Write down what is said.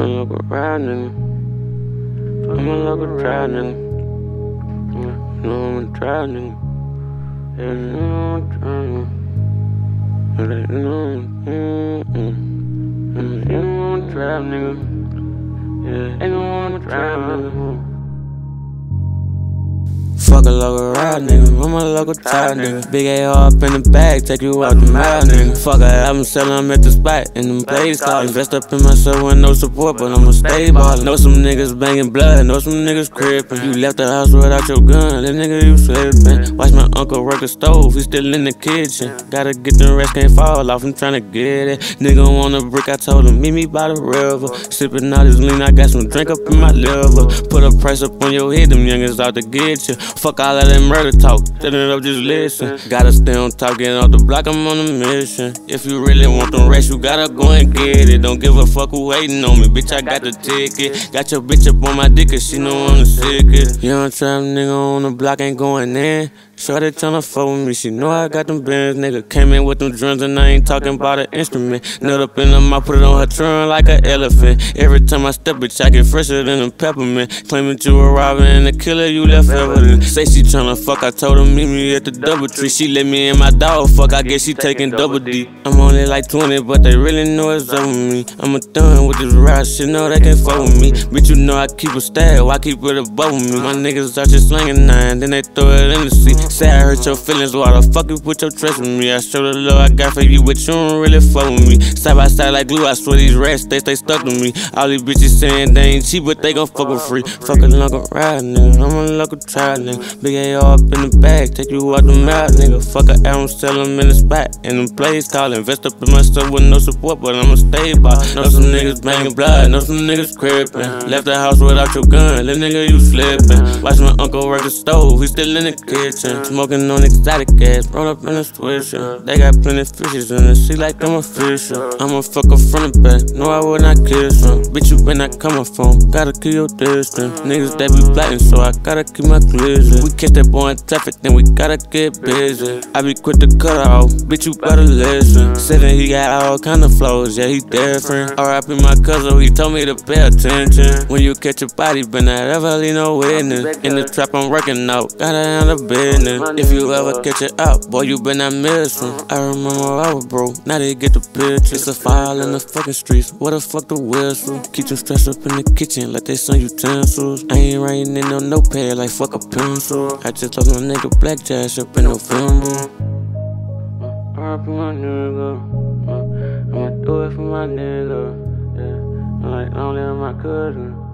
Fucking local ride, nigga. I'm a local try, nigga. Know I'm a try, nigga. Yeah, you I'm nigga. Yeah, they know, mm-mm. Yeah, they know I'm try, nigga. Yeah, they know I'm try, nigga. Fuck a local ride, nigga. I'm a local tie, nigga. Big AR up in the bag, take you out the mile, nigga. Fuck a album, sell I'm at the spot, in them plays call. Invest up in myself with no support, but I'ma stay ballin'. Know some niggas banging blood, know some niggas crippin'. You left the house without your gun, that nigga you slippin'. Watch my uncle work the stove, he still in the kitchen. Gotta get the rest, can't fall off, I'm tryna get it. Nigga want a brick, I told him, meet me by the river. Sippin' all this lean, I got some drink up in my liver. Put a price up on your head, them youngins out to get you. Fuck all of that murder talk, shut it up, just listen. Gotta stay on top, get off the block, I'm on a mission. If you really want the rest, you gotta go and get it. Don't give a fuck who hating on me, bitch, I got the ticket. Got your bitch up on my dick, cause she know I'm the sickest. Young trap nigga on the block ain't going in. Shorty tryna fuck with me, she know I got them bands. Nigga came in with them drums and I ain't talking about an instrument. Nut up in them, I put it on her trunk like an elephant. Every time I step, bitch, I get fresher than a peppermint. Claiming you a robber and a killer, you left evidence. Say she tryna fuck, I told her meet me at the DoubleTree. She let me in my dog, fuck, I guess she taking double D. I'm only like 20, but they really know it's over me. I'm a thun with this rap shit, know they can't fuck with me. Bitch, you know I keep a stab, I keep it above me. My niggas out just slinging nine, then they throw it in the sea. Say I hurt your feelings, why the fuck you put your trust in me? I show the love I got for you, but you don't really fuck with me. Side by side like glue, I swear these rats, they stay stuck to me. All these bitches saying they ain't cheap, but they gon' fuck with free. Fucking like a ride, nigga. I'm a local try, nigga. Big AR up in the bag, take you out the mouth, nigga. Fuck a album, sell them in the spot. In them plays, call invest up in myself with no support, but I'ma stay by. Know some niggas banging blood, know some niggas crippin'. Left the house without your gun, little nigga, you slippin'. Watch my uncle work the stove, he still in the kitchen. Smoking on exotic gas, roll up in a swisher. They got plenty fishes in the sea like I'm a fisher. I'ma fuck a front and back, no, I would not kiss them. Bitch, you been not coming from, gotta keep your distance. Niggas, they be plotting, so I gotta keep my glizzy. We catch that boy in traffic, then we gotta get busy. I be quick to cut off, bitch, you better listen. That he got all kind of flows, yeah, he different. RIP my cousin, he told me to pay attention. When you catch a body, but not ever leave no witness. In the trap, I'm working out, gotta handle business. If you ever catch it up, boy, you been that missing. I remember I was broke, now they get the picture. It's a file in the fucking streets, what the fuck the whistle? Keep them stressed up in the kitchen like they some utensils. I ain't writing in no notepad like fuck a pencil. I just lost my nigga Black Jazz up in November. RP my nigga, uh, I'ma do it for my nigga. Yeah, I'm like only on my cousin.